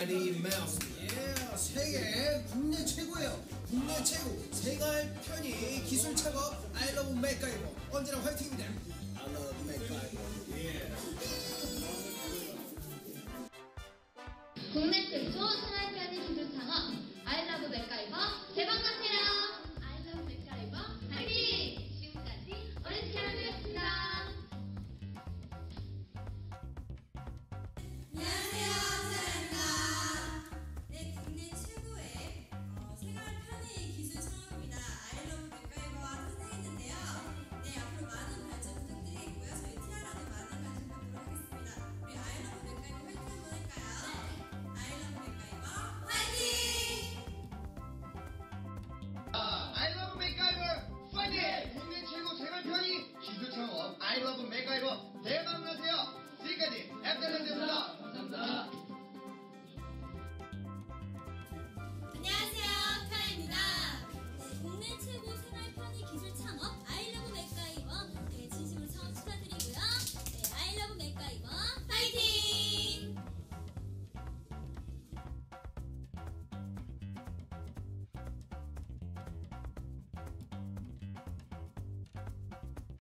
예 세계 국내 최고예요 국내 최고 생활 편의 기술 창업 I love 맥가이버 언제나 화이팅입니다 I love 맥가이버 예 국내 최초 생활 편의 기술 창업 I love 맥가이버 대박 나세요. I love 맥가이버 화이팅! 지금까지 어린 캐럿이었습니다. 안녕하세요, 사랑입니다. 창업 아이러브 맥가이버 대